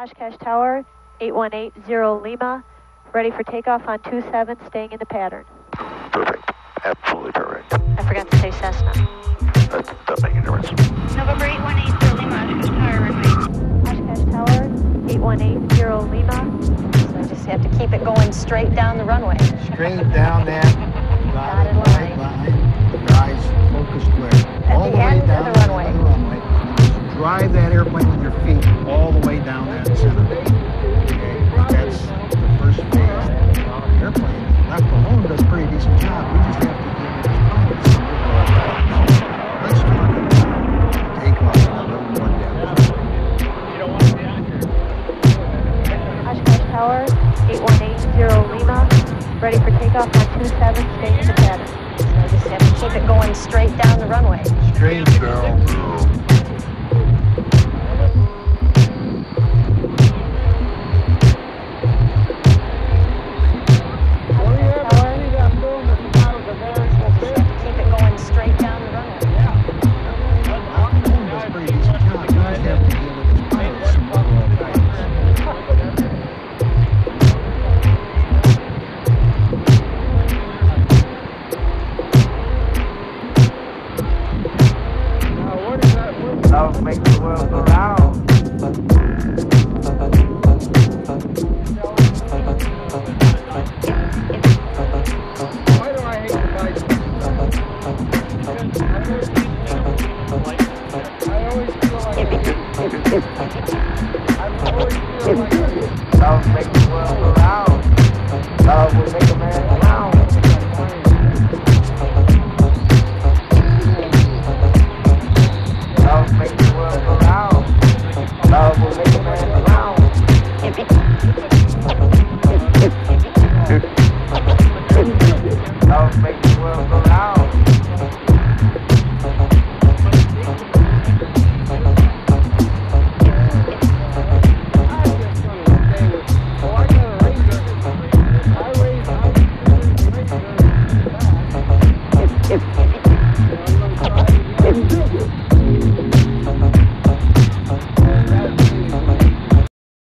Oshkosh Tower, 8180 Lima, ready for takeoff on 27, staying in the pattern. Perfect. Absolutely perfect. I forgot to say Cessna. That doesn't make a difference. November 8180 Lima, Oshkosh Tower, runway. Oshkosh Tower, 8180 Lima. So I just have to keep it going straight down the runway. Straight down that Dotted dotted line. line. Drive with your feet all the way down that center. Okay, that's the first phase. The airplane, left alone, does a pretty decent job. We just have to give it its pilots. Let's talk about takeoff and a little more depth. Oshkosh Tower, 8180 Lima, ready for takeoff on 27, staying in the pattern. So just have to keep it going straight down the runway. Straight down. Love make the world go round. Why do I hate the? I always feel like I always feel like Love make the world go round. Love will make a man